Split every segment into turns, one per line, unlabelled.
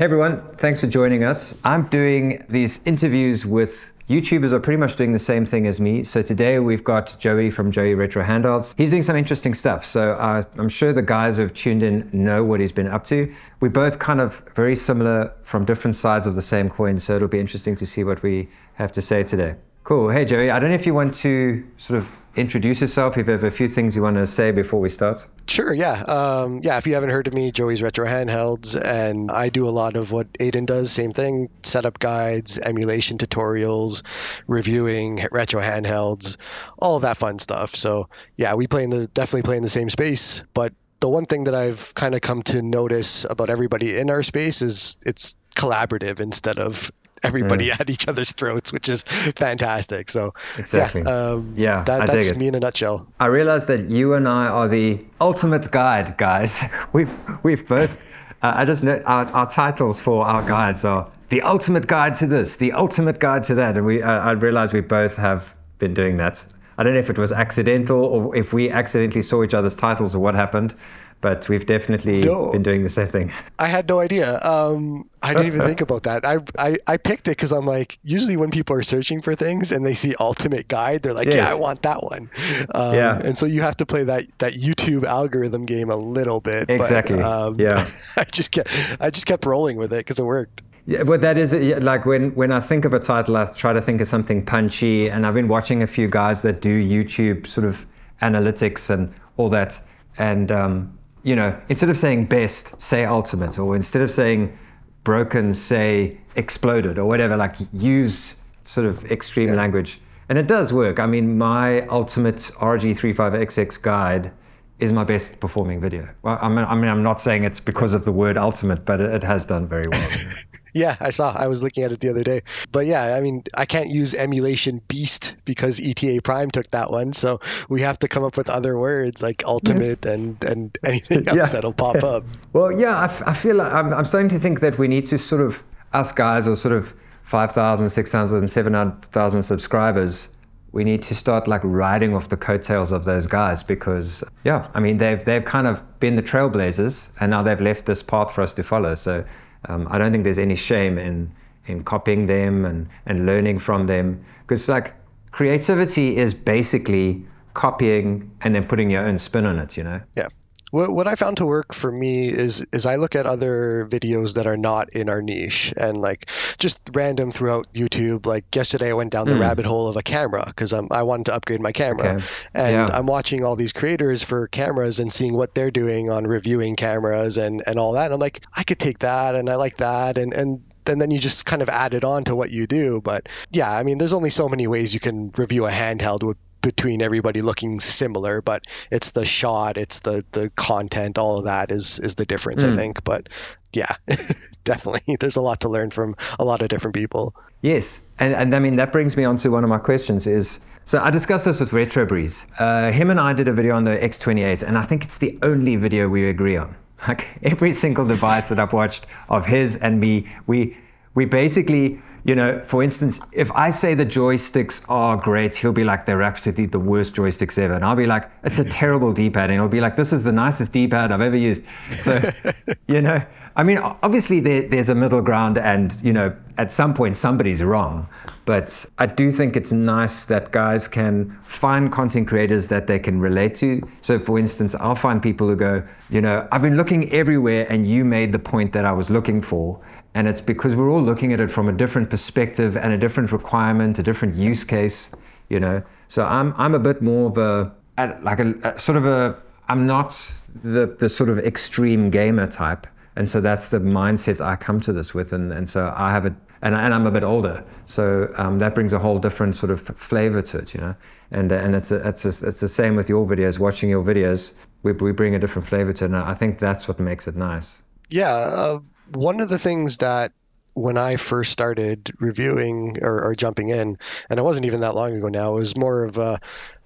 Hey everyone, thanks for joining us. I'm doing these interviews with YouTubers are pretty much doing the same thing as me. So today we've got Joey from Joey Retro Handhelds. He's doing some interesting stuff. So uh, I'm sure the guys who have tuned in know what he's been up to. We're both kind of very similar from different sides of the same coin. So it'll be interesting to see what we have to say today. Cool. Hey Joey, I don't know if you want to sort of introduce yourself, if you have a few things you want to say before we start.
Sure, yeah. Um, yeah, if you haven't heard of me, Joey's Retro Handhelds, and I do a lot of what Adin does, same thing, setup guides, emulation tutorials, reviewing retro handhelds, all that fun stuff. So yeah, we play in the definitely play in the same space, but the one thing that I've kind of come to notice about everybody in our space is it's collaborative instead of everybody mm. at each other's throats, which is fantastic. So
exactly,
yeah, um, yeah that, that's me in a nutshell.
I realize that you and I are the ultimate guide, guys. We've we've both. Uh, I just know our, our titles for our guides are the ultimate guide to this, the ultimate guide to that, and we. Uh, I realize we both have been doing that. I don't know if it was accidental or if we accidentally saw each other's titles or what happened, but we've definitely no, been doing the same thing.
I had no idea. Um, I didn't even think about that. I, I, I picked it because I'm like, usually when people are searching for things and they see Ultimate Guide, they're like, yes. yeah, I want that one. Um, yeah. And so you have to play that, that YouTube algorithm game a little bit.
Exactly. But, um, yeah.
I just kept I just kept rolling with it because it worked.
Yeah, but that is like when when I think of a title, I try to think of something punchy. And I've been watching a few guys that do YouTube sort of analytics and all that, and um, you know, instead of saying best, say ultimate, or instead of saying broken, say exploded, or whatever, like use sort of extreme yeah. language. And it does work. I mean, my ultimate RG35XX guide is my best performing video. Well, I mean, I mean, I'm not saying it's because of the word ultimate, but it, it has done very well.
Yeah, I saw. I was looking at it the other day. But yeah, I mean, I can't use emulation beast because ETA Prime took that one. So we have to come up with other words like ultimate and, and anything else yeah. that'll pop up.
Well, yeah, I, f- I feel like I'm, I'm starting to think that we need to sort of, us guys or sort of 5,000, 6,000, 700,000 subscribers, we need to start like riding off the coattails of those guys because yeah, I mean they've they've kind of been the trailblazers and now they've left this path for us to follow. So um, I don't think there's any shame in in copying them and and learning from them because like creativity is basically copying and then putting your own spin on it. You know.
Yeah. What, what I found to work for me is is I look at other videos that are not in our niche and like just random throughout YouTube. Like yesterday, I went down the mm. rabbit hole of a camera because I wanted to upgrade my camera, okay. and yeah. I'm watching all these creators for cameras and seeing what they're doing on reviewing cameras and and all that. And I'm like, I could take that, and I like that, and and and then you just kind of add it on to what you do. But yeah, I mean, there's only so many ways you can review a handheld between everybody looking similar, but it's the shot, it's the the content, all of that is is the difference, mm. I hmm. think. But yeah, definitely, there's a lot to learn from a lot of different people.
Yes, and, and I mean that brings me on to one of my questions is. So I discussed this with Retro Breeze. Uh, him and I did a video on the X28, and I think it's the only video we agree on. Like every single device that I've watched of his and me, we we basically you know, for instance, if I say the joysticks are great, he'll be like, they're absolutely the worst joysticks ever. And I'll be like, it's a terrible D pad. And he'll be like, this is the nicest D pad I've ever used. So, you know, I mean, obviously there, there's a middle ground, and, you know, at some point somebody's wrong. But I do think it's nice that guys can find content creators that they can relate to. So, for instance, I'll find people who go, you know, I've been looking everywhere, and you made the point that I was looking for. And it's because we're all looking at it from a different perspective and a different requirement, a different use case, you know. So I'm I'm a bit more of a like a, a sort of a I'm not the the sort of extreme gamer type, and so that's the mindset I come to this with, and and so I have a and, and I'm a bit older, so um, that brings a whole different sort of flavor to it, you know. And and it's a, it's a, it's the same with your videos. Watching your videos, we we bring a different flavor to it, and I think that's what makes it nice.
Yeah, uh, one of the things that when I first started reviewing or, or, jumping in, and it wasn't even that long ago now, it was more of a,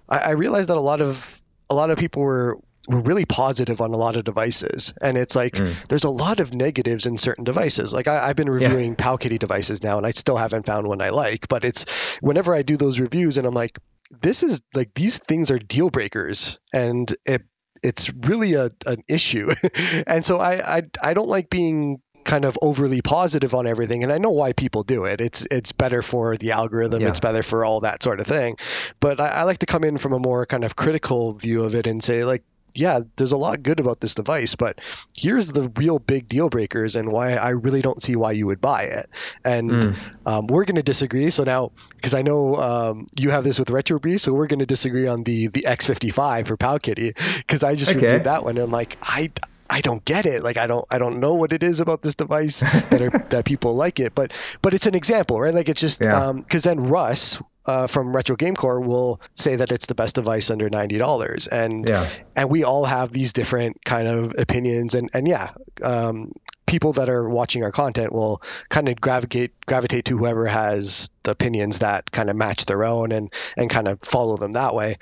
I, I realized that a lot of a lot of people were were really positive on a lot of devices. And it's like mm. there's a lot of negatives in certain devices. Like I, have been reviewing yeah. Powkiddy devices now and I still haven't found one I like. But it's whenever I do those reviews and I'm like, this is like these things are deal breakers and it it's really a, an issue. and so I, I I don't like being kind of overly positive on everything and I know why people do it. It's it's better for the algorithm,
Yeah.
it's better for all that sort of thing. But I, I like to come in from a more kind of critical view of it and say like yeah, there's a lot good about this device, but here's the real big deal breakers and why I really don't see why you would buy it. And
Mm.
um, we're going to disagree. So now, because I know um, you have this with Retro Breeze, so we're going to disagree on the the X55 for Powkiddy because I just
Okay.
reviewed that one and I'm like I. I don't get it. Like I don't I don't know what it is about this device that are, that people like it. But but it's an example, right? Like it's just
Yeah.
because then Russ uh, from Retro Game Corps will say that it's the best device under ninety dollars, and
Yeah.
and we all have these different kind of opinions and and yeah um, people that are watching our content will kind of gravitate gravitate to whoever has the opinions that kind of match their own and and kind of follow them that way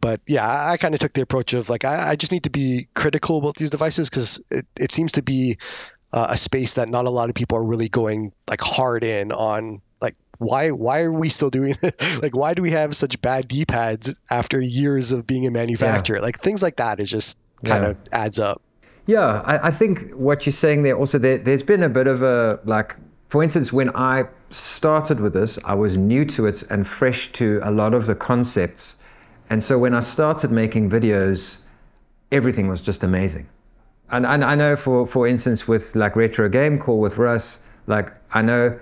but yeah i, kind of took the approach of like I, I just need to be critical about these devices because it, it seems to be uh, a space that not a lot of people are really going like hard in on like why why are we still doing this? like why do we have such bad d-pads after years of being a manufacturer like things like that is just kind
Yeah.
of adds up
Yeah, I, I think what you're saying there also there, there's been a bit of a like for instance when I started with this I was new to it and fresh to a lot of the concepts and so when I started making videos everything was just amazing. And, and I know for for instance with like Retro Game Corps with Russ like I know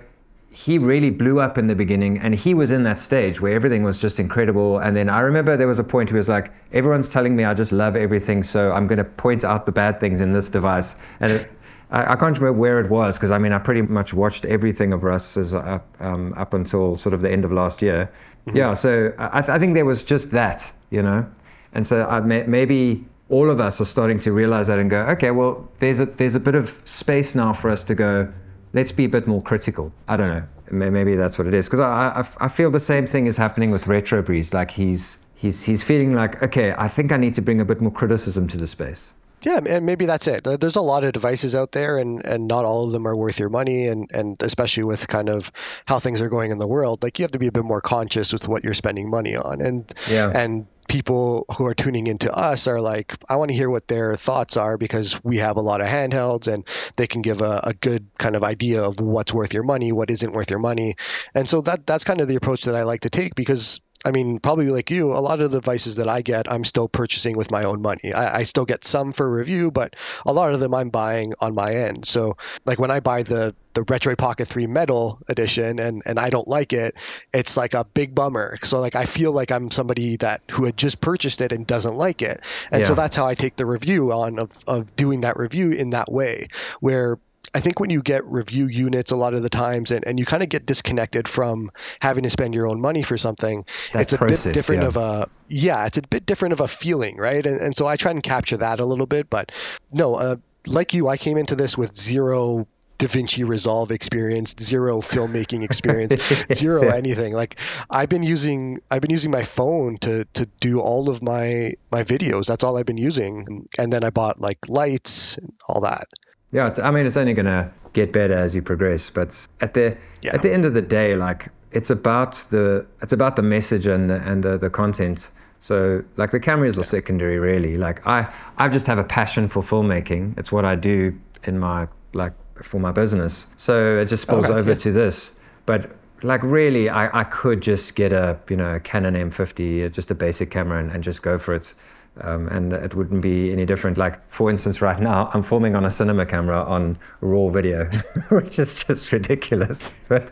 he really blew up in the beginning and he was in that stage where everything was just incredible. And then i remember there was a point where he was like everyone's telling me i just love everything so i'm going to point out the bad things in this device. And it, I, I can't remember where it was because i mean i pretty much watched everything of russ's up, um, up until sort of the end of last year Mm-hmm. yeah so I, I think there was just that you know and so I may, maybe all of us are starting to realize that and go okay well there's a there's a bit of space now for us to go let's be a bit more critical. I don't know. Maybe that's what it is. Because I, I, I feel the same thing is happening with Retro Breeze. Like he's, he's, he's feeling like, okay, I think I need to bring a bit more criticism to the space.
Yeah, and maybe that's it. There's a lot of devices out there, and, and not all of them are worth your money, and, and especially with kind of how things are going in the world, like you have to be a bit more conscious with what you're spending money on, and
Yeah.
and people who are tuning into us are like, I want to hear what their thoughts are because we have a lot of handhelds, and they can give a, a good kind of idea of what's worth your money, what isn't worth your money, and so that that's kind of the approach that I like to take because I mean, probably like you, a lot of the devices that I get, I'm still purchasing with my own money. I, I still get some for review, but a lot of them I'm buying on my end. So, like when I buy the the Retroid Pocket 3 Metal Edition and and I don't like it, it's like a big bummer. So like I feel like I'm somebody that who had just purchased it and doesn't like it, and so that's how I take the review on of of doing that review in that way, where I think when you get review units a lot of the times and, and you kind of get disconnected from having to spend your own money for something,
That
it's a
process,
bit different
yeah.
of a yeah, it's a bit different of a feeling, right? And, and so I try and capture that a little bit, but no, uh, like you, I came into this with zero DaVinci Resolve experience, zero filmmaking experience, zero
Yeah.
anything. Like I've been using I've been using my phone to to do all of my my videos. That's all I've been using. And then I bought like lights and all that.
Yeah, it's, I mean, it's only going to get better as you progress. But at the
Yeah.
at the end of the day, like it's about the it's about the message and the, and the, the content. So like the cameras are secondary, really. Like I I just have a passion for filmmaking. It's what I do in my like for my business. So it just spills
Okay,
over
yeah.
to this. But like really, I, I could just get a you know a Canon M50, uh, just a basic camera, and, and just go for it. Um, and it wouldn't be any different. Like for instance, right now I'm filming on a cinema camera on raw video, which is just ridiculous. But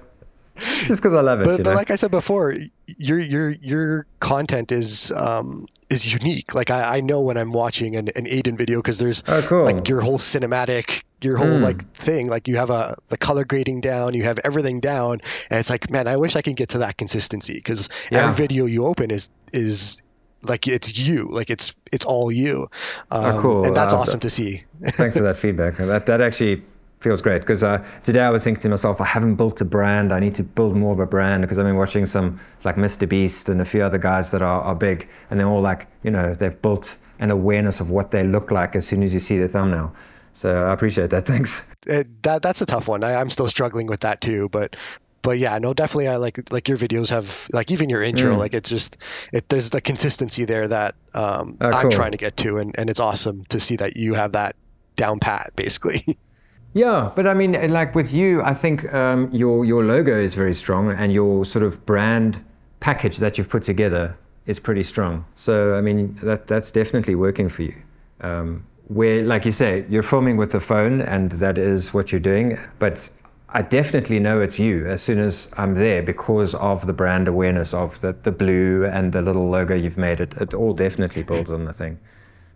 just because I love it,
But, but
know?
like I said before, your your your content is um, is unique. Like I, I know when I'm watching an, an Adin video because there's
Oh, cool.
like your whole cinematic, your whole
Mm.
like thing. Like you have a the color grading down, you have everything down, and it's like, man, I wish I could get to that consistency because
Yeah.
every video you open is is like it's you, like it's it's all you. Um,
Oh, cool.
And that's
Uh,
awesome to see.
Thanks for that feedback. That that actually feels great because uh, today I was thinking to myself, I haven't built a brand. I need to build more of a brand because I've been watching some like Mr. Beast and a few other guys that are, are big, and they're all like, you know, they've built an awareness of what they look like as soon as you see the thumbnail. So I appreciate that. Thanks.
it, that that's a tough one. I, I'm still struggling with that too, but but yeah, no, definitely. I like like your videos have like even your intro,
Mm.
like it's just it there's the consistency there that um,
Oh,
I'm
cool.
trying to get to, and and it's awesome to see that you have that down pat basically.
Yeah, but I mean, like with you, I think um, your your logo is very strong, and your sort of brand package that you've put together is pretty strong. So I mean, that that's definitely working for you. Um, where, like you say, you're filming with the phone, and that is what you're doing. But I definitely know it's you as soon as I'm there because of the brand awareness of the the blue and the little logo you've made. It it all definitely builds on the thing.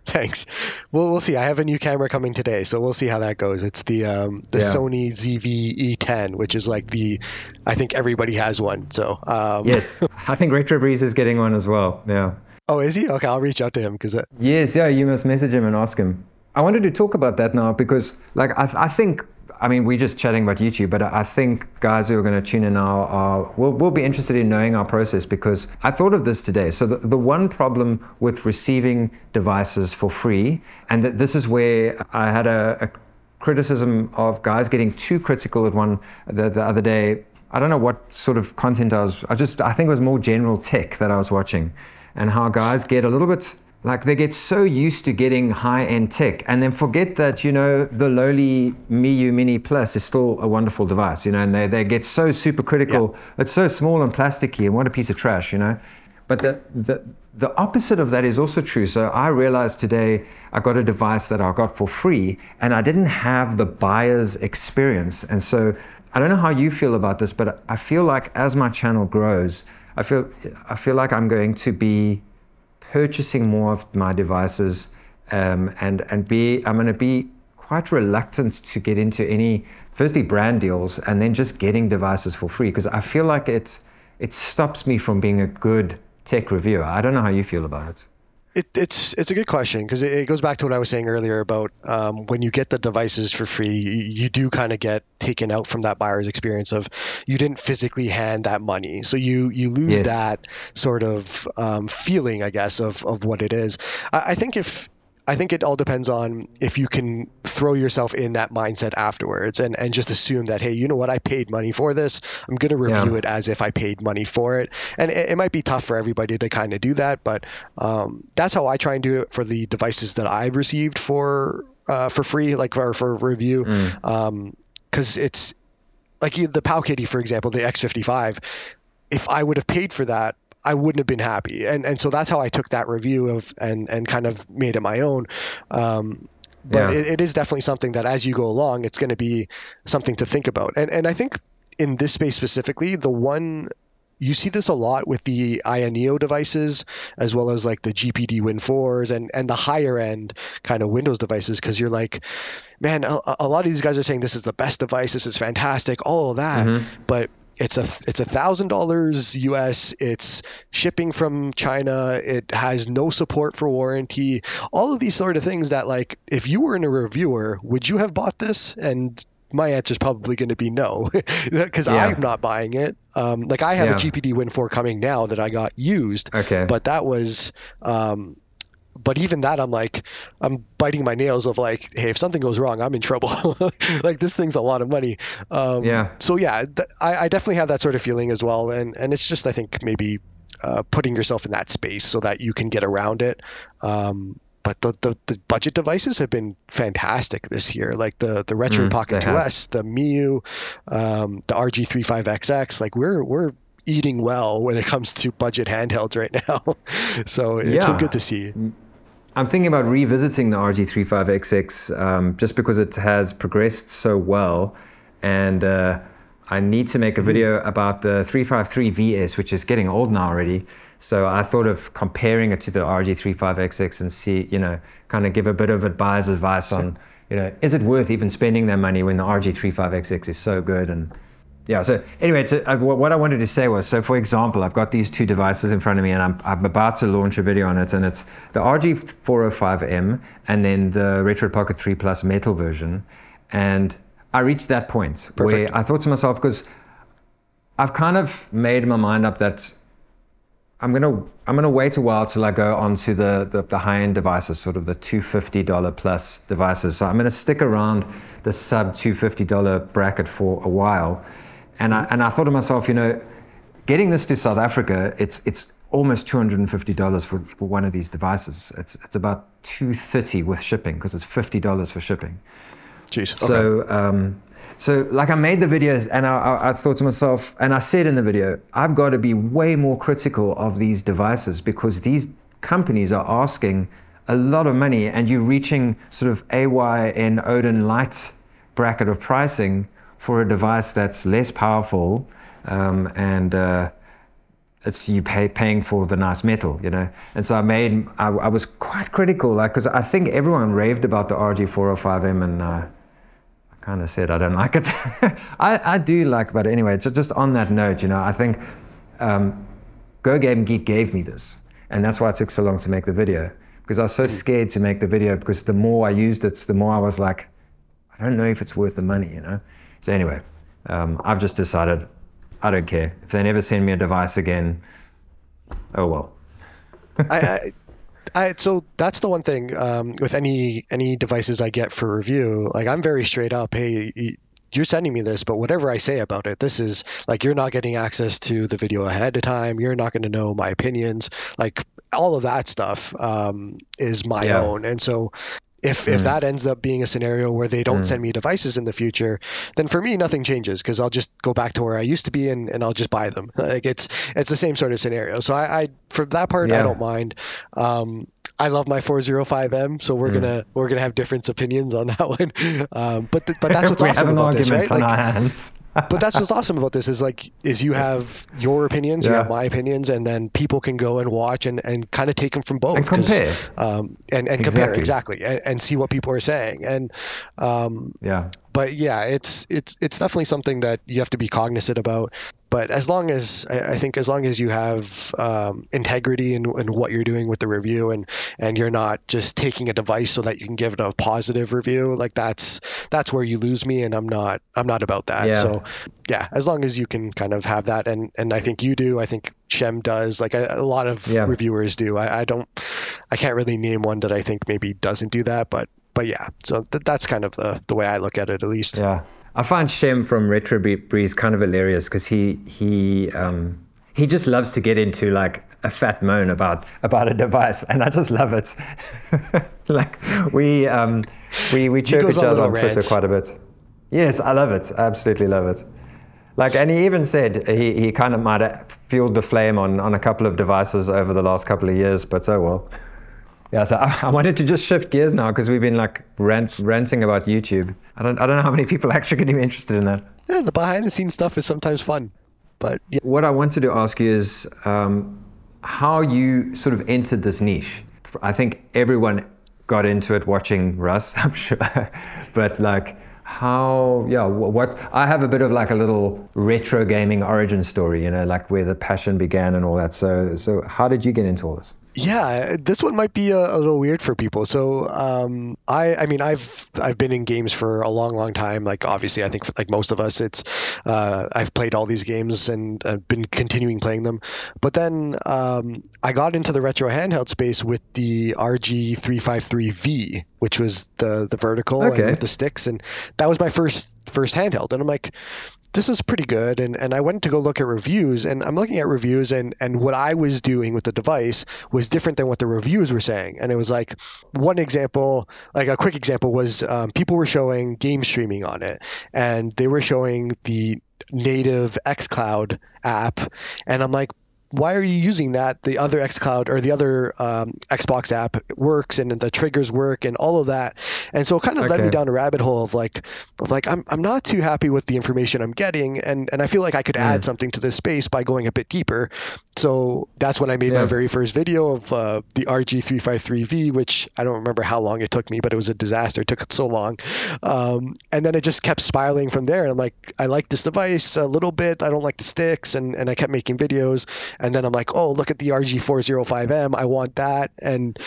Thanks. Well, we'll see. I have a new camera coming today, so we'll see how that goes. It's the um, the yeah. Sony ZV-E10, which is like the, I think everybody has one. So um.
yes, I think Retro Breeze is getting one as well. Yeah.
Oh, is he? Okay, I'll reach out to him because.
Yes, yeah, you must message him and ask him. I wanted to talk about that now because, like, I, I think I mean, we're just chatting about YouTube, but I think guys who are going to tune in now are, will, will be interested in knowing our process because I thought of this today. So, the, the one problem with receiving devices for free, and that this is where I had a, a criticism of guys getting too critical at one the, the other day. I don't know what sort of content I was, I just, I think it was more general tech that I was watching, and how guys get a little bit like they get so used to getting high-end tech and then forget that, you know, the lowly Miyoo Mini Plus is still a wonderful device, you know, and they, they get so super critical. Yeah. It's so small and plasticky and what a piece of trash, you know. But the, the, the opposite of that is also true. So I realized today I got a device that I got for free and I didn't have the buyer's experience. And so I don't know how you feel about this, but I feel like as my channel grows, I feel, I feel like I'm going to be purchasing more of my devices um, and and be I'm going to be quite reluctant to get into any firstly brand deals and then just getting devices for free because I feel like it it stops me from being a good tech reviewer. I don't know how you feel about it.
It, it's it's a good question because it, it, goes back to what I was saying earlier about um, when you get the devices for free, you, you do kind of get taken out from that buyer's experience of you didn't physically hand that money, so you you lose yes. that sort of um, feeling, I guess, of of what it is. I, I think if I think it all depends on if you can throw yourself in that mindset afterwards and, and just assume that, hey, you know what, I paid money for this. I'm going to review yeah. it as if I paid money for it. And it, it might be tough for everybody to kind of do that, but um, that's how I try and do it for the devices that I've received for uh, for free, like for, for review. Because mm. um, it's like the Powkiddy, for example, the X55. If I would have paid for that, I wouldn't have been happy. And and so that's how I took that review of and and kind of made it my own. Um, but yeah. it, it is definitely something that as you go along, it's going to be something to think about. And and I think in this space specifically, the one you see this a lot with the Aya devices as well as like the GPD Win 4s and, and the higher end kind of Windows devices because you're like, man, a, a, lot of these guys are saying this is the best device, this is fantastic, all of that. Mm-hmm. But it's a it's a thousand dollars US. It's shipping from China. It has no support for warranty. All of these sort of things that like if you were in a reviewer, would you have bought this? And my answer is probably going to be no, because yeah. I'm not buying it. Um, like I have yeah. a GPD Win 4 coming now that I got used,
okay.
but that was um, but even that i'm like i'm biting my nails of like hey if something goes wrong i'm in trouble like this thing's a lot of money um,
yeah
so yeah th- I, I, definitely have that sort of feeling as well and and it's just i think maybe uh, putting yourself in that space so that you can get around it um, but the, the, the, budget devices have been fantastic this year. Like the the Retro mm, Pocket 2S, the Miyoo, um, the RG35XX. Like we're we're eating well when it comes to budget handhelds right now. so it's yeah. been good to see.
I'm thinking about revisiting the RG35XX um, just because it has progressed so well. And uh, I need to make a video about the 353 VS, which is getting old now already. So I thought of comparing it to the RG35XX and see, you know, kind of give a bit of advice, advice on, you know, is it worth even spending that money when the RG35XX is so good and yeah. So anyway, to, uh, what I wanted to say was, so for example, I've got these two devices in front of me, and I'm, I'm about to launch a video on it, and it's the RG405M and then the Retroid Pocket 3 Plus metal version, and I reached that point Perfect. where I thought to myself, because I've kind of made my mind up that I'm gonna I'm gonna wait a while till I go onto the, the, the high end devices, sort of the two fifty dollar plus devices. So I'm gonna stick around the sub two fifty dollar bracket for a while, and I, and I thought to myself, you know, getting this to South Africa, it's, it's almost $250 for, for one of these devices. It's, it's about 230 with shipping because it's $50 for shipping.
Jeez.
So, um, so like I made the videos and I, I, I, thought to myself, and I said in the video, I've got to be way more critical of these devices because these companies are asking a lot of money and you're reaching sort of AYN Odin Lite bracket of pricing for a device that's less powerful um, and uh, it's you pay paying for the nice metal, you know. And so I made I, I was quite critical, like because I think everyone raved about the RG405M, and uh, I kind of said I don't like it. I, I do like, but anyway, so just on that note, you know, I think um, Go Game Geek gave me this, and that's why it took so long to make the video because I was so hmm. scared to make the video because the more I used it, the more I was like, I don't know if it's worth the money, you know. So anyway, um, I've just decided I don't care. If they never send me a device again, oh well.
I, I, I, so that's the one thing um, with any any devices I get for review. Like I'm very straight up. Hey, you're sending me this, but whatever I say about it, this is like you're not getting access to the video ahead of time. You're not going to know my opinions. Like all of that stuff um, is my yeah. own. And so if mm. if that ends up being a scenario where they don't mm. send me devices in the future, then for me nothing changes because I'll just go back to where I used to be and, and I'll just buy them. Like it's it's the same sort of scenario. So I, I for that part yeah. I don't mind. Um, I love my 405M, so we're mm. gonna we're gonna have different opinions on that one. Um, but th- but that's what's awesome about this, right? Like, but that's what's awesome about this is like is you have your opinions, yeah. you have my opinions, and then people can go and watch and, and kind of take them from both
and compare,
um, and and exactly. compare exactly, and, and, see what people are saying, and um,
yeah,
but yeah, it's it's it's definitely something that you have to be cognizant about. But as long as I, think as long as you have um, integrity in, in what you're doing with the review and and you're not just taking a device so that you can give it a positive review, like that's that's where you lose me, and I'm not I'm not about that. Yeah. So yeah, as long as you can kind of have that, and and I think you do. I think Shem does. Like a, a lot of yeah. reviewers do. I, I don't. I can't really name one that I think maybe doesn't do that, but but yeah, so th- that's kind of the the way I look at it, at least.
Yeah, I find Shem from Retro Breeze kind of hilarious because he he um, he just loves to get into like a fat moan about about a device, and I just love it. like we um, we we chirp each other on. Twitter quite a bit. Yes, I love it. I absolutely love it. Like, and he even said he, he kind of might have fueled the flame on, on a couple of devices over the last couple of years, but oh well. Yeah, so I, I wanted to just shift gears now because we've been like rant, ranting about YouTube. I don't, I don't know how many people actually going to be interested in that.
Yeah, the behind the scenes stuff is sometimes fun, but yeah.
What I wanted to ask you is um, how you sort of entered this niche. I think everyone got into it watching Russ, I'm sure, but like how yeah what i have a bit of like a little retro gaming origin story you know like where the passion began and all that so so how did you get into all this
yeah, this one might be a, a little weird for people. So, um, I, I mean, I've I've been in games for a long, long time. Like, obviously, I think for, like most of us, it's uh, I've played all these games and I've been continuing playing them. But then um, I got into the retro handheld space with the RG353V, which was the the vertical okay. and with the sticks, and that was my first first handheld. And I'm like, this is pretty good and, and i went to go look at reviews and i'm looking at reviews and, and what i was doing with the device was different than what the reviews were saying. And it was like one example like a quick example was um, people were showing game streaming on it and they were showing the native xcloud app and i'm like why are you using that? The other xCloud or the other um, Xbox app works and the triggers work and all of that. And so it kind of okay. led me down a rabbit hole of like, of like I'm, I'm not too happy with the information I'm getting. And, and I feel like I could mm. add something to this space by going a bit deeper. So that's when I made yeah. my very first video of uh, the RG353V, which I don't remember how long it took me, but it was a disaster. It took so long. Um, and then it just kept spiraling from there. And I'm like, I like this device a little bit. I don't like the sticks. And, and I kept making videos and then I'm like, oh, look at the RG405M, I want that, and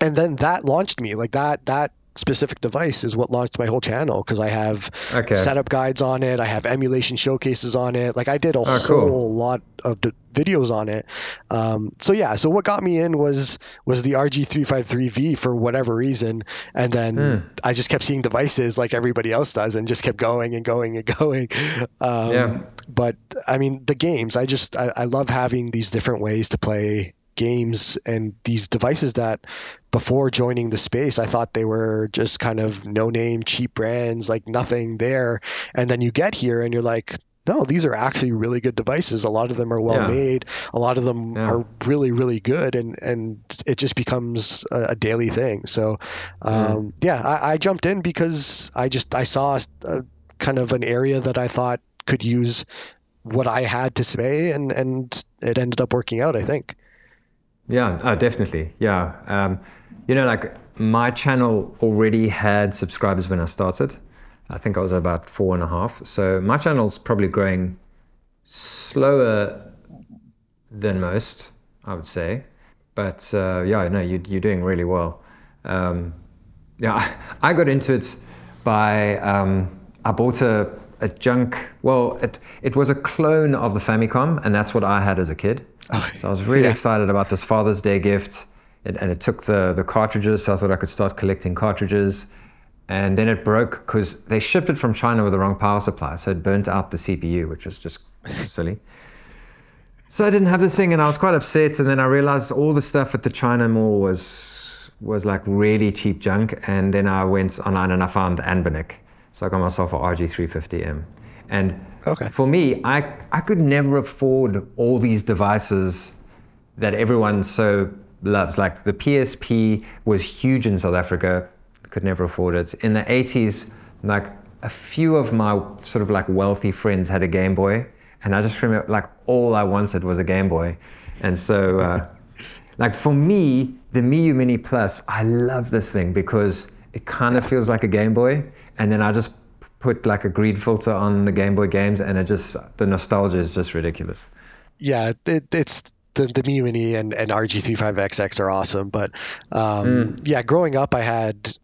and then that launched me. Like that that specific device is what launched my whole channel because I have okay. setup guides on it. I have emulation showcases on it. Like I did a oh, whole cool. lot of d- videos on it. Um, so yeah, so what got me in was was the RG353V for whatever reason, and then mm. I just kept seeing devices like everybody else does, and just kept going and going and going. Um, yeah. But I mean, the games, I just I, I love having these different ways to play games and these devices that before joining the space I thought they were just kind of no name cheap brands like nothing there and then you get here and you're like no, these are actually really good devices. A lot of them are well yeah. made. A lot of them yeah. are really, really good, and and it just becomes a, a daily thing. So, um, yeah, I, I, jumped in because I just I saw a, kind of an area that I thought could use what I had to say, and and it ended up working out. I think.
Yeah, uh, definitely. Yeah, um, you know, like my channel already had subscribers when I started. I think I was about four and a half. So my channel's probably growing slower than most, I would say. But uh, yeah, no, you, you're doing really well. Um, yeah, I got into it by um, I bought a a junk. Well, it it was a clone of the Famicom, and that's what I had as a kid. Oh, so I was really yeah. excited about this Father's Day gift, it, and it took the the cartridges. So I thought I could start collecting cartridges, and then it broke because they shipped it from China with the wrong power supply, so it burnt out the CPU, which was just silly. So I didn't have this thing, and I was quite upset. And then I realized all the stuff at the China Mall was was like really cheap junk. And then I went online and I found Anbernic so I got myself a RG350M. And okay. for me, I, I could never afford all these devices that everyone so loves. Like the PSP was huge in South Africa, could never afford it. In the 80s, like a few of my sort of like wealthy friends had a Game Boy. And I just remember like all I wanted was a Game Boy. And so, uh, like for me, the Miyoo Mini Plus, I love this thing because it kind of feels like a Game Boy and then I just put like a green filter on the Game Boy games, and it just the nostalgia is just ridiculous.
Yeah, it, it's the the Miyoo Mini and, and RG35XX are awesome, but um, mm. yeah, growing up, I had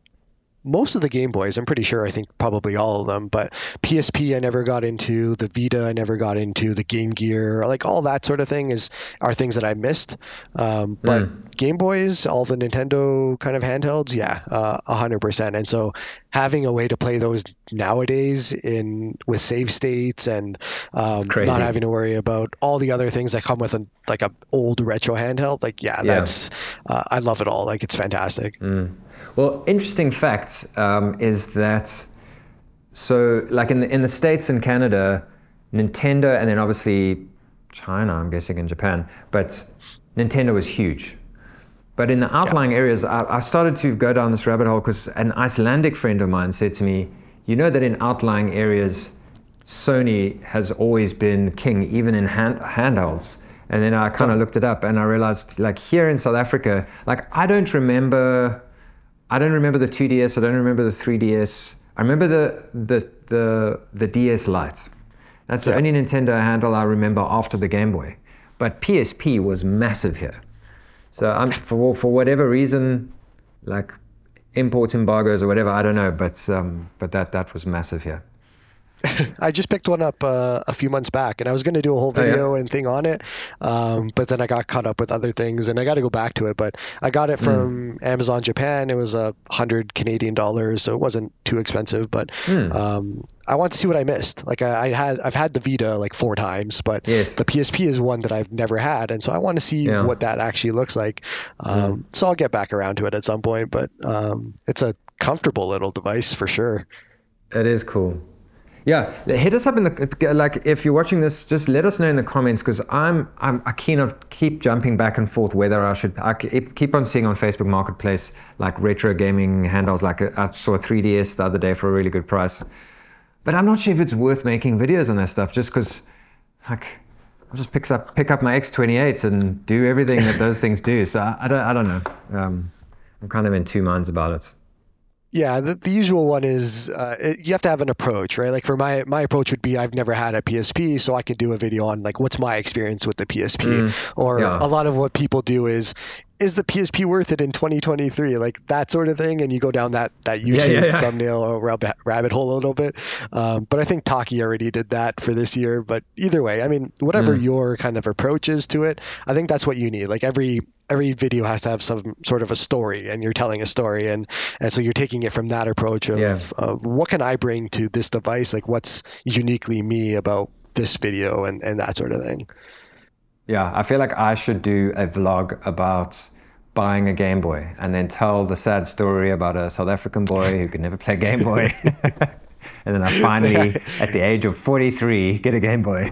most of the Game Boys, I'm pretty sure, I think probably all of them, but PSP I never got into, the Vita I never got into, the Game Gear, like all that sort of thing is are things that I missed. Um, but mm. Game Boys, all the Nintendo kind of handhelds, yeah, uh, 100%. And so having a way to play those nowadays in with save states and um, not having to worry about all the other things that come with a, like a old retro handheld, like yeah, yeah. that's uh, I love it all. Like it's fantastic.
Mm. Well, interesting fact um, is that so like in the in the states and Canada, Nintendo, and then obviously China, I'm guessing in Japan, but Nintendo was huge. But in the outlying yeah. areas, I, I, started to go down this rabbit hole because an Icelandic friend of mine said to me, "You know that in outlying areas, Sony has always been king, even in hand, handhelds." And then I kind of looked it up, and I realized, like here in South Africa, like I don't remember I don't remember the 2DS. I don't remember the 3DS. I remember the the the, the DS Lite. That's yeah. the only Nintendo handle I remember after the Game Boy. But PSP was massive here. So I'm, for for whatever reason, like import embargoes or whatever, I don't know. But um, but that that was massive here.
I just picked one up uh, a few months back, and I was going to do a whole video oh, yeah? and thing on it, um, but then I got caught up with other things, and I got to go back to it. But I got it from mm. Amazon Japan. It was a hundred Canadian dollars, so it wasn't too expensive. But mm. um, I want to see what I missed. Like I, I, had, I've had the Vita like four times, but yes. the PSP is one that I've never had, and so I want to see yeah. what that actually looks like. Um, mm. So I'll get back around to it at some point. But um, it's a comfortable little device for sure.
It is cool. Yeah, hit us up in the like if you're watching this, just let us know in the comments because I'm I'm I keen of keep jumping back and forth whether I should. I keep on seeing on Facebook Marketplace like retro gaming handles. Like I saw a 3DS the other day for a really good price, but I'm not sure if it's worth making videos on that stuff just because like I'll just pick up pick up my X28s and do everything that those things do. So I, I don't I don't know. Um, I'm kind of in two minds about it.
Yeah, the, the usual one is uh, it, you have to have an approach, right? Like for my my approach would be I've never had a PSP, so I could do a video on like what's my experience with the PSP. Mm, or yeah. a lot of what people do is is the PSP worth it in 2023? Like that sort of thing, and you go down that that YouTube yeah, yeah, yeah. thumbnail or rabbit, rabbit hole a little bit. Um, but I think Taki already did that for this year. But either way, I mean, whatever mm. your kind of approach is to it, I think that's what you need. Like every every video has to have some sort of a story, and you're telling a story, and and so you're taking it from that approach of, of what can I bring to this device? Like what's uniquely me about this video, and and that sort of thing.
Yeah, I feel like I should do a vlog about buying a Game Boy and then tell the sad story about a South African boy who could never play Game Boy. and then I finally, at the age of 43, get a Game Boy.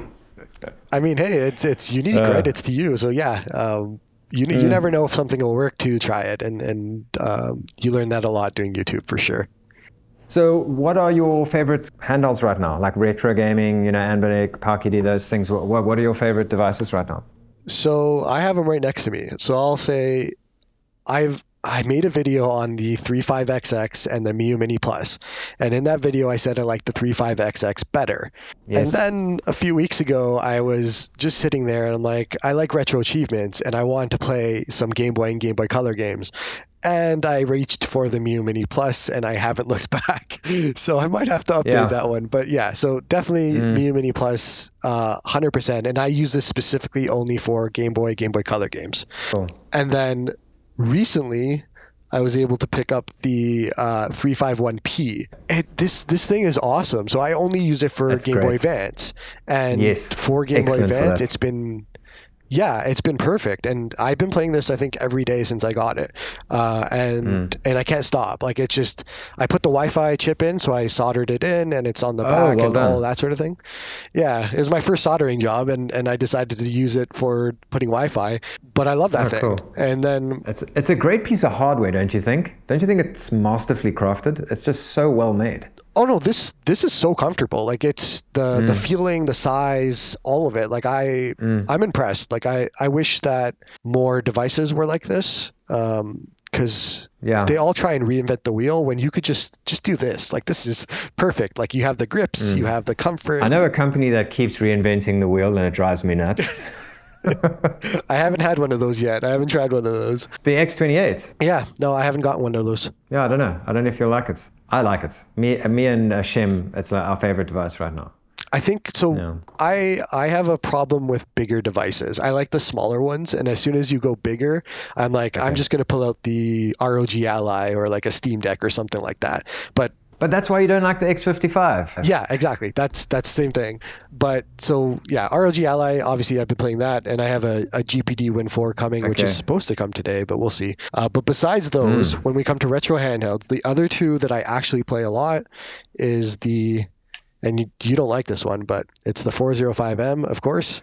I mean, hey, it's it's unique, uh, right? It's to you, so yeah. Um, you mm. you never know if something will work to try it, and and um, you learn that a lot doing YouTube for sure.
So, what are your favorite handhelds right now? Like retro gaming, you know, Anbernic, Powkiddy, those things. What, what are your favorite devices right now?
So, I have them right next to me. So, I'll say I've I made a video on the 35XX and the Miyoo Mini Plus. And in that video, I said I like the 35XX better. Yes. And then a few weeks ago, I was just sitting there and I'm like, I like retro achievements and I want to play some Game Boy and Game Boy Color games. And I reached for the Miyoo Mini Plus and I haven't looked back. so I might have to update yeah. that one. But yeah, so definitely mm. Miyoo Mini Plus, uh, 100%. And I use this specifically only for Game Boy, Game Boy Color games. Cool. And then recently I was able to pick up the uh, 351P. It, this this thing is awesome. So I only use it for That's Game great. Boy Advance, and yes. for Game Excellent Boy Advance, it's been yeah, it's been perfect, and I've been playing this I think every day since I got it, uh, and mm. and I can't stop. Like it's just I put the Wi-Fi chip in, so I soldered it in, and it's on the oh, back well and done. all that sort of thing. Yeah, it was my first soldering job, and and I decided to use it for putting Wi-Fi. But I love that oh, thing. Cool. And then
it's it's a great piece of hardware, don't you think? Don't you think it's masterfully crafted? It's just so well made
oh no this this is so comfortable like it's the mm. the feeling the size all of it like i mm. i'm impressed like i i wish that more devices were like this um because yeah. they all try and reinvent the wheel when you could just just do this like this is perfect like you have the grips mm. you have the comfort
i know a company that keeps reinventing the wheel and it drives me nuts
I haven't had one of those yet. I haven't tried one of those.
The X28?
Yeah, no, I haven't gotten one of those.
Yeah, I don't know. I don't know if you'll like it. I like it. Me, me and uh, Shim, it's uh, our favorite device right now.
I think so. Yeah. I I have a problem with bigger devices. I like the smaller ones, and as soon as you go bigger, I'm like, okay. I'm just gonna pull out the ROG Ally or like a Steam Deck or something like that. But
but that's why you don't like the X55.
Yeah, exactly. That's that's the same thing. But so yeah, ROG Ally. Obviously, I've been playing that, and I have a, a GPD Win 4 coming, okay. which is supposed to come today, but we'll see. Uh, but besides those, mm. when we come to retro handhelds, the other two that I actually play a lot is the and you, you don't like this one, but it's the 405M, of course,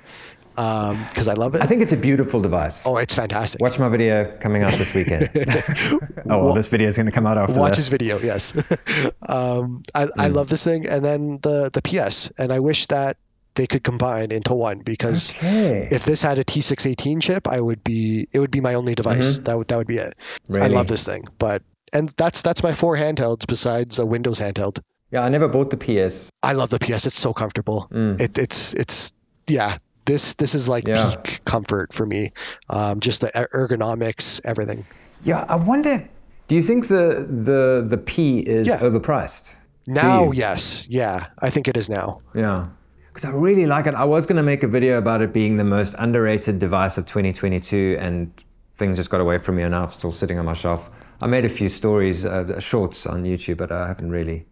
because um, I love it.
I think it's a beautiful device.
Oh, it's fantastic.
Watch my video coming out this weekend. oh, well, this video is going to come out after
Watch
this
video, yes. um, I, mm. I love this thing. And then the, the PS. And I wish that they could combine into one because okay. if this had a T618 chip, I would be it would be my only device. Mm-hmm. That would that would be it. Really? I love this thing, but and that's that's my four handhelds besides a Windows handheld.
Yeah, I never bought the PS.
I love the PS. It's so comfortable. Mm. It, it's it's yeah this this is like yeah. peak comfort for me. Um, just the ergonomics, everything.
Yeah, I wonder. Do you think the the the P is yeah. overpriced?
Now, yes, yeah, I think it is now.
Yeah, because I really like it. I was going to make a video about it being the most underrated device of 2022, and things just got away from me, and now it's still sitting on my shelf. I made a few stories, uh, shorts on YouTube, but I haven't really.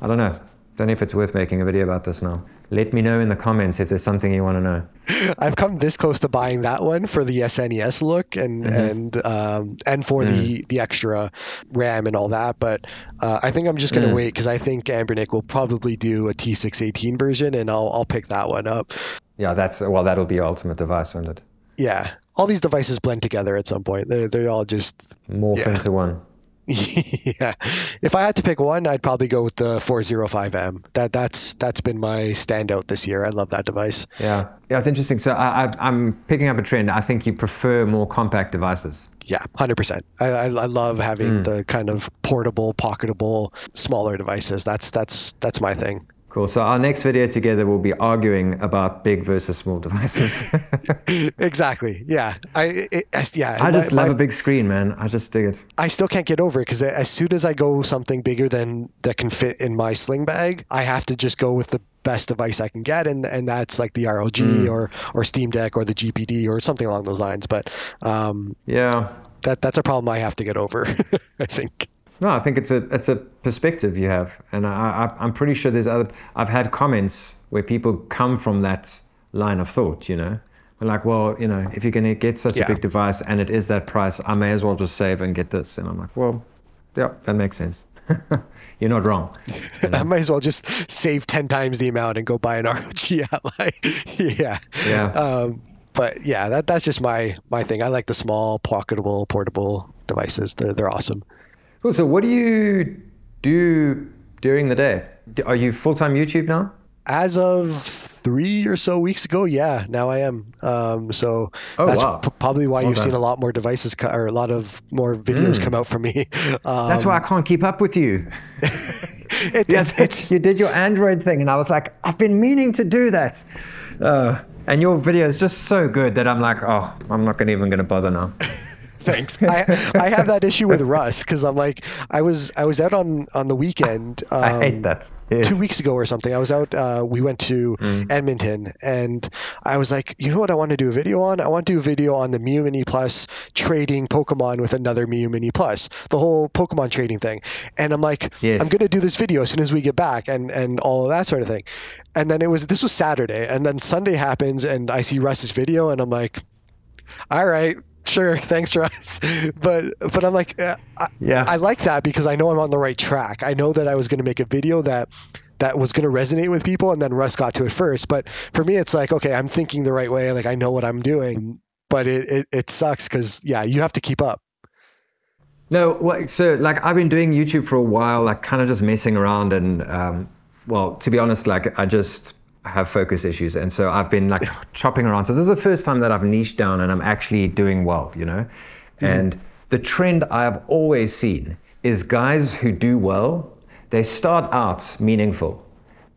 I don't know. Don't know if it's worth making a video about this now let me know in the comments if there's something you want to know.
I've come this close to buying that one for the SNES look and mm-hmm. and um, and for mm. the the extra RAM and all that, but uh, I think I'm just gonna mm. wait because I think Anbernic will probably do a T618 version, and I'll I'll pick that one up.
Yeah, that's well, that'll be your ultimate device, won't it?
Yeah, all these devices blend together at some point. They're they're all just
morph
yeah.
into one.
yeah, if I had to pick one, I'd probably go with the 405M. That that's that's been my standout this year. I love that device.
Yeah, yeah, it's interesting. So I, am picking up a trend. I think you prefer more compact devices.
Yeah, hundred percent. I, I, I love having mm. the kind of portable, pocketable, smaller devices. That's that's that's my thing.
Cool. So our next video together will be arguing about big versus small devices.
exactly. Yeah. I it, yeah.
I just my, love my, a big screen, man. I just dig it.
I still can't get over it because as soon as I go something bigger than that can fit in my sling bag, I have to just go with the best device I can get, and and that's like the ROG mm. or or Steam Deck or the GPD or something along those lines. But um,
yeah,
that that's a problem I have to get over. I think.
No, I think it's a it's a perspective you have, and I, I am pretty sure there's other. I've had comments where people come from that line of thought, you know, like, well, you know, if you're going to get such
Yeah.
a big device and it is that price, I may as well just save and get this. And I'm like, well, yeah, that makes sense. you're not wrong.
I might as well just save 10 times the amount and go buy an ROG Ally. yeah.
Yeah.
Um, but yeah, that, that's just my, my thing. I like the small, pocketable, portable devices. They're, they're awesome.
Cool. So, what do you do during the day? Are you full time YouTube now?
As of three or so weeks ago, yeah, now I am. Um, so
Oh,
that's
wow.
p- probably why
Well
you've seen a lot more devices co- or a lot of more videos come out from me. Um,
That's why I can't keep up with you.
it, it's, it's
you did your Android thing, and I was like, I've been meaning to do that. Uh, and your video is just so good that I'm like, oh, I'm not gonna even going to bother now.
Thanks. I, I have that issue with Russ because I'm like I was I was out on on the weekend. Um,
I hate that. Yes.
Two weeks ago or something, I was out. Uh, we went to
Mm.
Edmonton, and I was like, you know what, I want to do a video on. I want to do a video on the Miyoo Mini Plus trading Pokemon with another Miyoo Mini Plus, the whole Pokemon trading thing. And I'm like,
Yes.
I'm gonna do this video as soon as we get back, and and all of that sort of thing. And then it was this was Saturday, and then Sunday happens, and I see Russ's video, and I'm like, all right. Sure, thanks, Russ. But but I'm like, uh, I,
Yeah.
I like that because I know I'm on the right track. I know that I was going to make a video that that was going to resonate with people, and then Russ got to it first. But for me, it's like, okay, I'm thinking the right way. Like I know what I'm doing, but it it, it sucks because yeah, you have to keep up.
No, well, so like I've been doing YouTube for a while, like kind of just messing around, and um, well, to be honest, like I just have focus issues, and so I've been like chopping around. So this is the first time that I've niched down, and I'm actually doing well, you know. Mm-hmm. And the trend I've always seen is guys who do well, they start out meaningful,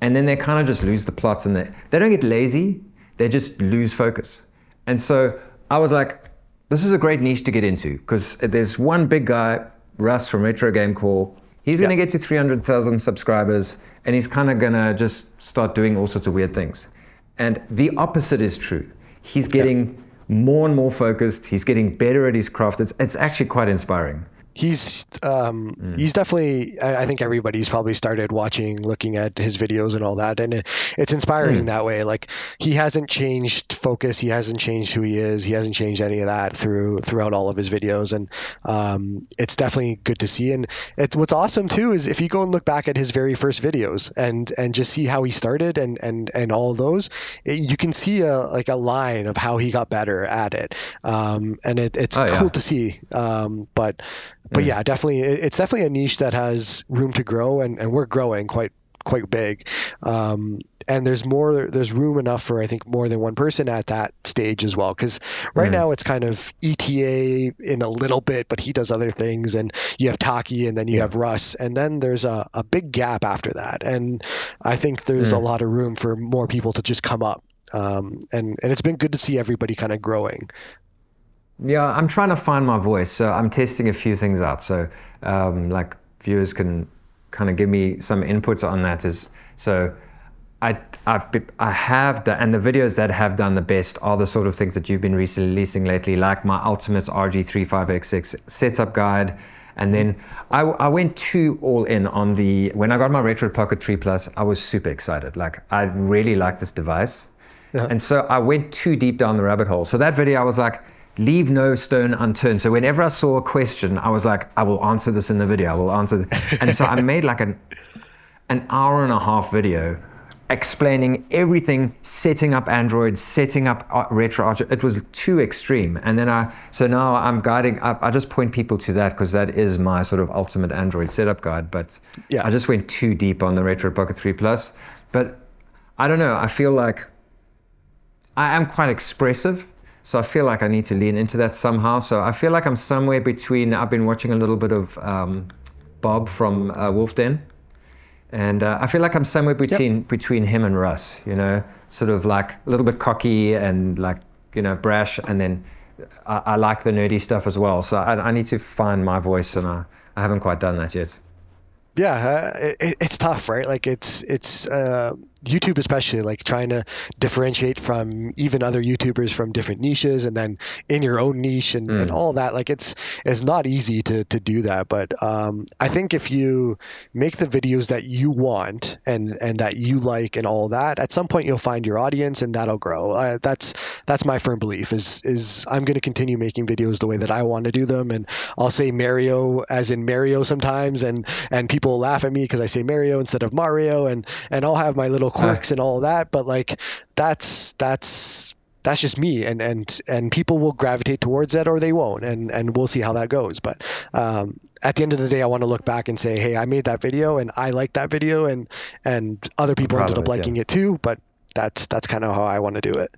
and then they kind of just lose the plots, and they they don't get lazy, they just lose focus. And so I was like, this is a great niche to get into because there's one big guy, Russ from Retro Game Corps. He's going to get to 300,000 subscribers and he's kind of going to just start doing all sorts of weird things. And the opposite is true. He's getting more and more focused. He's getting better at his craft. It's, it's actually quite inspiring.
He's um, he's definitely. I, I think everybody's probably started watching, looking at his videos and all that, and it, it's inspiring that way. Like he hasn't changed focus, he hasn't changed who he is, he hasn't changed any of that through throughout all of his videos, and um, it's definitely good to see. And it, what's awesome too is if you go and look back at his very first videos and and just see how he started and and and all of those, it, you can see a like a line of how he got better at it, um, and it, it's
Oh, yeah.
cool to see. Um, but yeah, definitely, it's definitely a niche that has room to grow, and, and we're growing quite quite big. Um, and there's more, there's room enough for I think more than one person at that stage as well. Because right now it's kind of ETA in a little bit, but he does other things, and you have Taki, and then you have Russ, and then there's a, a big gap after that. And I think there's a lot of room for more people to just come up. Um, and and it's been good to see everybody kind of growing.
Yeah, I'm trying to find my voice. So I'm testing a few things out. So um, like viewers can kind of give me some inputs on that. Is so I I've been, I have done, and the videos that have done the best are the sort of things that you've been recently releasing lately, like my Ultimate RG35XX setup guide. And then I, I went too all in on the when I got my Retroid Pocket 3 Plus. I was super excited. Like I really like this device. And so I went too deep down the rabbit hole. So that video, I was like, leave no stone unturned. So whenever I saw a question, I was like, I will answer this in the video. I will answer. th-" And so I made like an an hour and a half video explaining everything, setting up Android, setting up uh, RetroArch. It was too extreme. And then I, so now I'm guiding, I, I just point people to that because that is my sort of ultimate Android setup guide. But
Yeah.
I just went too deep on the Retroid Pocket 3 Plus. But I don't know, I feel like I am quite expressive. So I feel like I need to lean into that somehow. So I feel like I'm somewhere between. I've been watching a little bit of um, Bob from uh, Wulff Den, and uh, I feel like I'm somewhere between between him and Russ. You know, sort of like a little bit cocky and like you know brash, and then I, I like the nerdy stuff as well. So I, I need to find my voice, and I, I haven't quite done that yet.
yeah uh, it, it's tough right like it's it's uh, YouTube especially, like trying to differentiate from even other YouTubers from different niches, and then in your own niche and, mm. and all that. Like it's it's not easy to to do that, but um, I think if you make the videos that you want and and that you like and all that, at some point you'll find your audience and that'll grow. Uh, that's that's my firm belief. Is is I'm going to continue making videos the way that I want to do them, and I'll say Mario as in Mario sometimes, and and people laugh at me because I say Mario instead of Mario, and and I'll have my little quirks and all that. But like that's that's that's just me and and and people will gravitate towards that or they won't and and we'll see how that goes but um, at the end of the day i want to look back and say hey i made that video and i liked that video and and other people ended up liking yeah. it too but that's that's kind of how i want to do it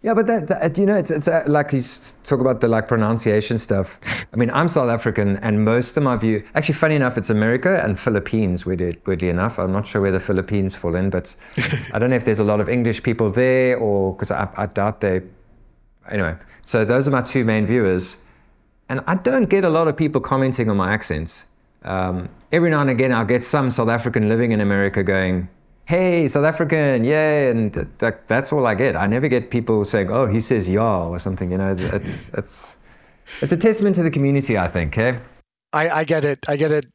yeah, but that, that, you know, it's it's uh, like you talk about the like pronunciation stuff. I mean, I'm South African, and most of my view, actually, funny enough, it's America and Philippines. Weirdly, weirdly enough, I'm not sure where the Philippines fall in, but I don't know if there's a lot of English people there, or because I, I doubt they. Anyway, so those are my two main viewers, and I don't get a lot of people commenting on my accents. Um, every now and again, I'll get some South African living in America going, hey, South African, yay, and that, that's all I get. I never get people saying, oh, he says y'all or something. You know, it's it's it's a testament to the community, I think. Hey,
I, I get it. I get it.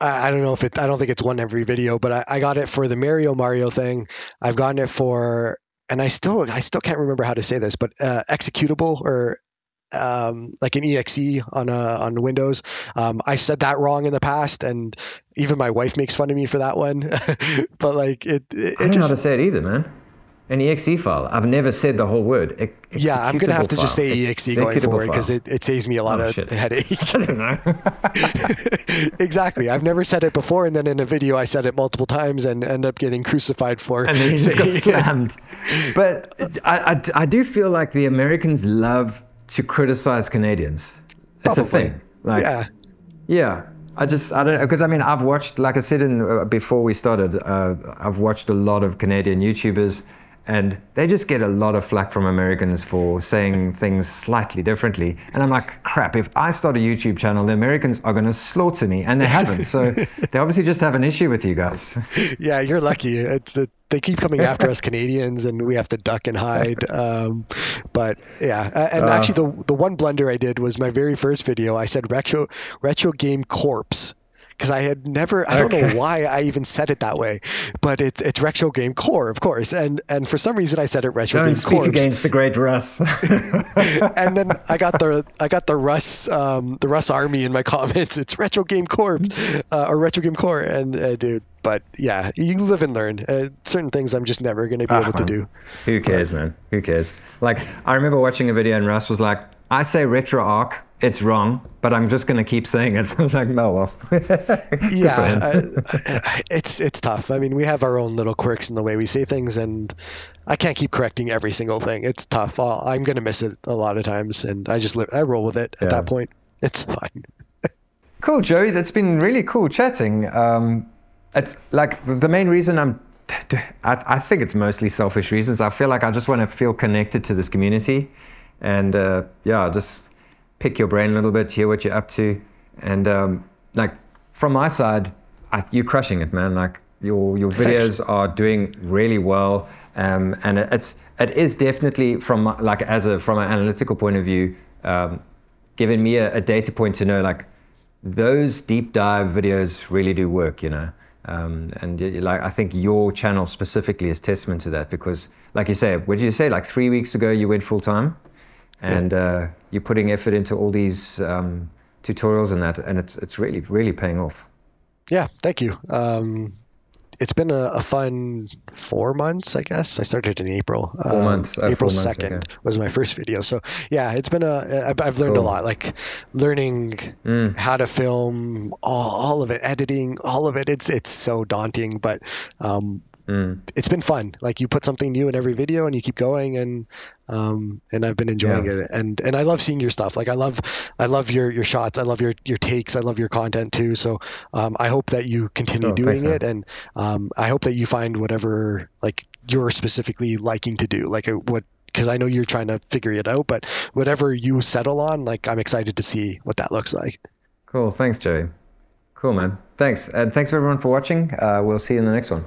I, I don't know if it. I don't think it's one every video, but I, I got it for the Mario Mario thing. I've gotten it for, and I still I still can't remember how to say this, but uh, executable or um, like an exe on a, uh, on Windows. Um, I said that wrong in the past, and even my wife makes fun of me for that one. but like it, it,
I don't
just,
know how to say it either, man. An exe file. I've never said the whole word.
E- yeah, I'm gonna have to file. just say exe going forward because it, it saves me a lot oh, of shit. headache. exactly. I've never said it before, and then in a video I said it multiple times and end up getting crucified for.
And then you just got slammed. But I, I, I do feel like the Americans love to criticize Canadians. It's Probably. a thing.
Like, yeah.
Yeah. I just I don't because I mean I've watched like I said in uh, before we started uh, I've watched a lot of Canadian YouTubers and they just get a lot of flack from Americans for saying things slightly differently and I'm like crap if I start a YouTube channel the Americans are going to slaughter me and they haven't so they obviously just have an issue with you guys
yeah you're lucky it's they keep coming after us Canadians, and we have to duck and hide. Um, but yeah, and uh, actually, the the one blunder I did was my very first video. I said retro retro game corpse because I had never I don't know why I even said it that way, but it's it's retro game core of course, and and for some reason I said it retro
don't
game core.
against the great Russ.
and then I got the I got the Russ um, the Russ army in my comments. It's retro game core uh, or retro game core, and uh, dude, but yeah, you live and learn. Uh, certain things I'm just never going to be able to do.
Who cares, but, man? Who cares? Like, I remember watching a video and Russ was like, I say RetroArch, it's wrong, but I'm just going to keep saying it. So I was like, no, well.
yeah, uh, it's it's tough. I mean, we have our own little quirks in the way we say things, and I can't keep correcting every single thing. It's tough. i am going to miss it a lot of times, and I just live, I roll with it at yeah. that point. It's fine.
cool, Joey. That's been really cool chatting. Um, it's like the main reason I'm I, I, think it's mostly selfish reasons. I feel like I just want to feel connected to this community, and uh, yeah, just pick your brain a little bit, hear what you're up to, and um, like from my side, I, you're crushing it, man. Like your your videos are doing really well, um, and it's it is definitely from like as a from an analytical point of view, um, giving me a, a data point to know like those deep dive videos really do work, you know. Um, and like I think your channel specifically is testament to that because, like you say, what did you say? Like three weeks ago, you went full time, and uh, you're putting effort into all these um, tutorials and that, and it's it's really really paying off.
Yeah, thank you. Um, it's been a, a, fun four months, I guess. I started in April.
Four um, months.
Uh, April second okay. was my first video. So yeah, it's been a. I've, I've learned cool. a lot. Like learning mm. how to film, all, all of it, editing, all of it. It's it's so daunting, but um, Mm. It's been fun. Like you put something new in every video and you keep going and um, and I've been enjoying yeah. it. And and I love seeing your stuff. Like I love I love your your shots. I love your your takes. I love your content too. So um, I hope that you continue oh, doing it and um, I hope that you find whatever like you're specifically liking to do. Like uh, what because I know you're trying to figure it out, but whatever you settle on, like I'm excited to see what that looks like.
Cool. Thanks, Joey. Cool, man. Thanks. And thanks everyone for watching. Uh, we'll see you in the next one.